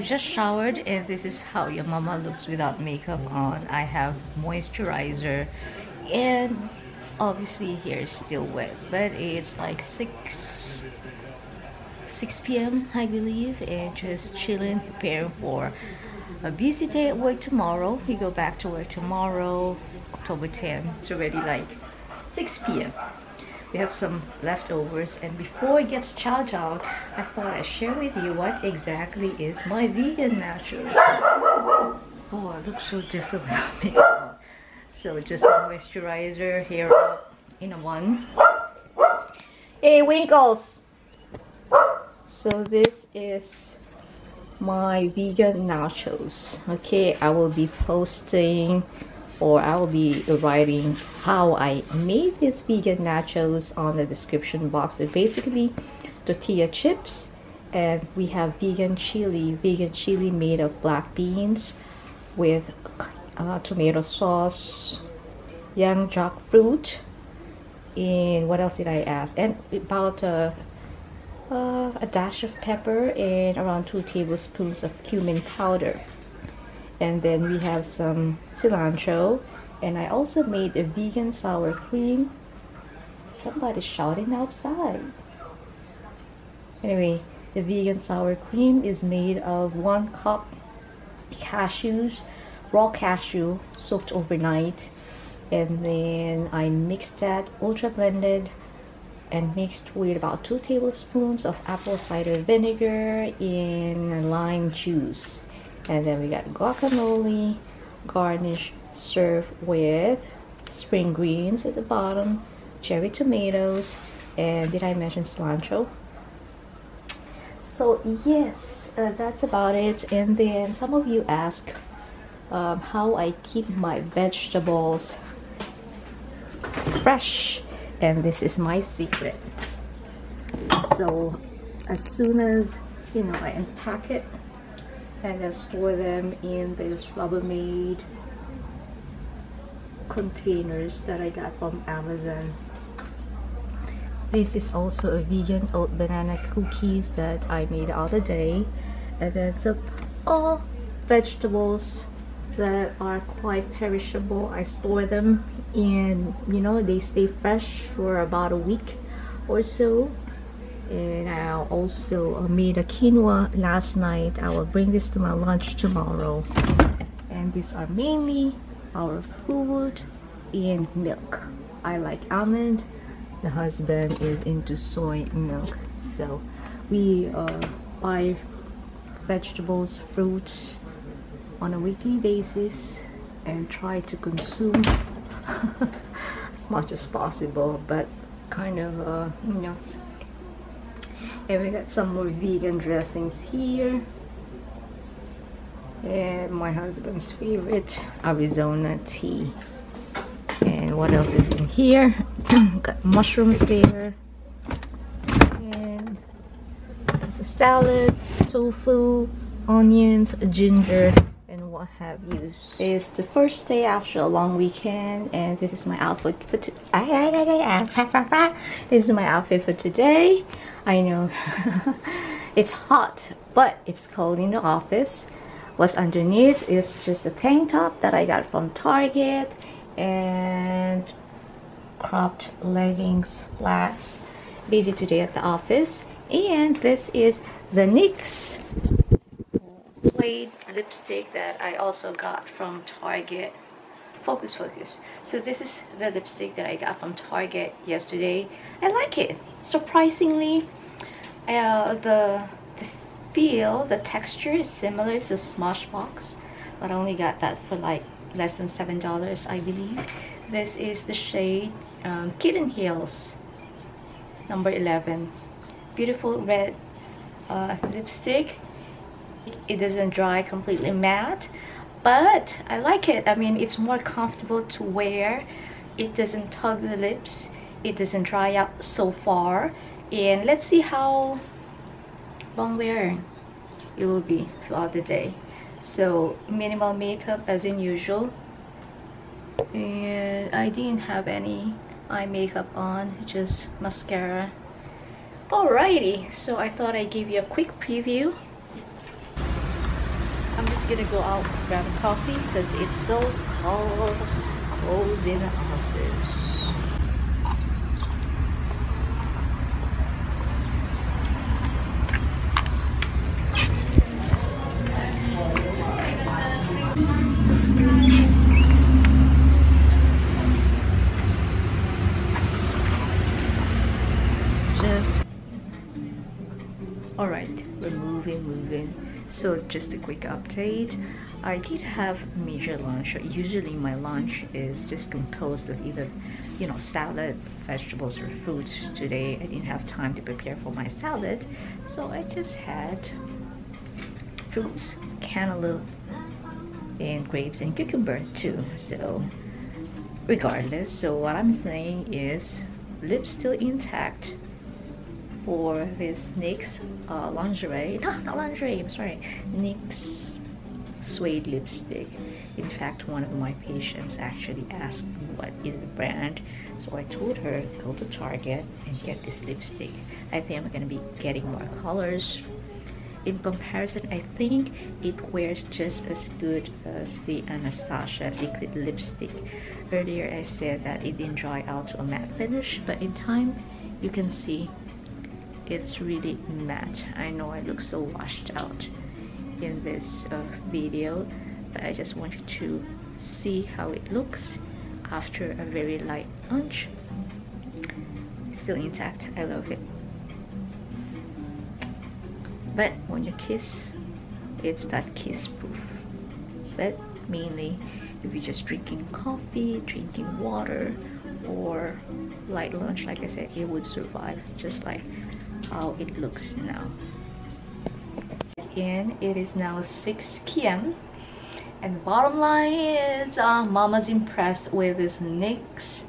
I just showered and this is how your mama looks without makeup on. I have moisturizer and obviously hair is still wet but it's like 6 6 p.m. I believe and just chilling preparing for a busy day at work tomorrow. We go back to work tomorrow October 10. It's already like 6 p.m we have some leftovers and before it gets chow chow I thought I'd share with you what exactly is my vegan natural. Oh it looks so different without makeup. So just a moisturizer hair up in a one. Hey winkles. So this is my vegan nachos. Okay I will be posting or I'll be writing how I made these vegan nachos on the description box. It's basically tortilla chips and we have vegan chili, vegan chili made of black beans with uh, tomato sauce, young jackfruit, and what else did I ask? And about uh, uh, a dash of pepper and around two tablespoons of cumin powder and then we have some cilantro. And I also made a vegan sour cream. Somebody's shouting outside. Anyway the vegan sour cream is made of one cup cashews raw cashew soaked overnight. And then I mixed that ultra blended and mixed with about two tablespoons of apple cider vinegar in lime juice and then we got guacamole garnish served with spring greens at the bottom cherry tomatoes and did I mention cilantro? So yes uh, that's about it. And then some of you ask um, how I keep my vegetables fresh. And this is my secret. So as soon as you know I unpack it and then store them in these Rubbermaid containers that I got from Amazon. This is also a vegan oat banana cookies that I made the other day. And then some all vegetables that are quite perishable. I store them and you know, they stay fresh for about a week or so and I also made a quinoa last night. I will bring this to my lunch tomorrow. And these are mainly our food and milk. I like almond. The husband is into soy milk. So we uh, buy vegetables fruits on a weekly basis and try to consume as much as possible but kind of uh, you know and we got some more vegan dressings here. And my husband's favorite Arizona tea. And what else is in here? Got mushrooms there. And it's a salad tofu onions ginger have you. It's the first day after a long weekend and this is my outfit for today. This is my outfit for today. I know it's hot but it's cold in the office. What's underneath is just a tank top that I got from Target and cropped leggings, flats. Busy today at the office. And this is the NYX suede lipstick that I also got from Target. Focus, focus. So this is the lipstick that I got from Target yesterday. I like it. Surprisingly, uh, the, the feel, the texture is similar to Smashbox. But I only got that for like less than $7, I believe. This is the shade um, Kitten Heels, number 11. Beautiful red uh, lipstick it doesn't dry completely matte but I like it. I mean it's more comfortable to wear. It doesn't tug the lips. It doesn't dry out so far. And let's see how long wearing it will be throughout the day. So minimal makeup as in usual. And I didn't have any eye makeup on just mascara. Alrighty so I thought I'd give you a quick preview just gonna go out grab a coffee because it's so cold, cold in the office. So just a quick update. I did have major lunch. Usually my lunch is just composed of either you know salad vegetables or fruits. Today i didn't have time to prepare for my salad. So i just had fruits cantaloupe and grapes and cucumber too. So regardless so what i'm saying is lips still intact for this NYX uh, lingerie, no, not lingerie, I'm sorry, NYX suede lipstick. In fact, one of my patients actually asked me what is the brand. So I told her, go to Target and get this lipstick. I think I'm gonna be getting more colors. In comparison, I think it wears just as good as the Anastasia liquid lipstick. Earlier I said that it didn't dry out to a matte finish, but in time you can see it's really matte. I know I look so washed out in this uh, video but I just want you to see how it looks after a very light lunch. Still intact. I love it. But when you kiss it's that kiss proof. But mainly if you're just drinking coffee drinking water or light lunch like I said it would survive just like how it looks now. And it is now 6 p.m and the bottom line is uh, mama's impressed with this NYX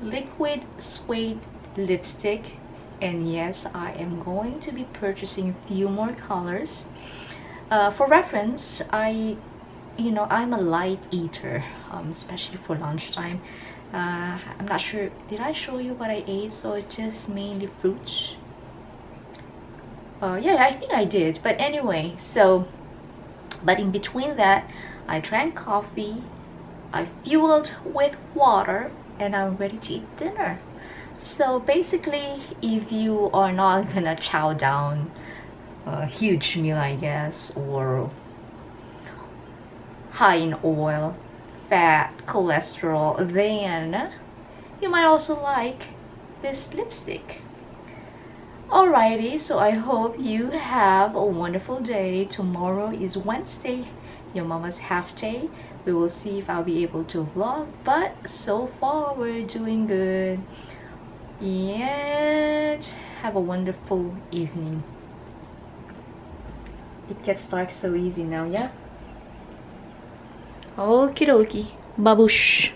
liquid suede lipstick. And yes I am going to be purchasing a few more colors. Uh, for reference I you know I'm a light eater um, especially for lunchtime. Uh, I'm not sure did I show you what I ate? So it's just mainly fruits uh, yeah I think I did but anyway so but in between that I drank coffee I fueled with water and I'm ready to eat dinner. So basically if you are not gonna chow down a huge meal I guess or high in oil fat cholesterol then you might also like this lipstick Alrighty, so I hope you have a wonderful day. Tomorrow is Wednesday, your mama's half day. We will see if I'll be able to vlog, but so far we're doing good. And have a wonderful evening. It gets dark so easy now, yeah? Okie dokie. Babush.